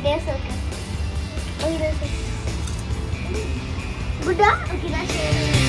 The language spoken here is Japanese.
videos oke, okay,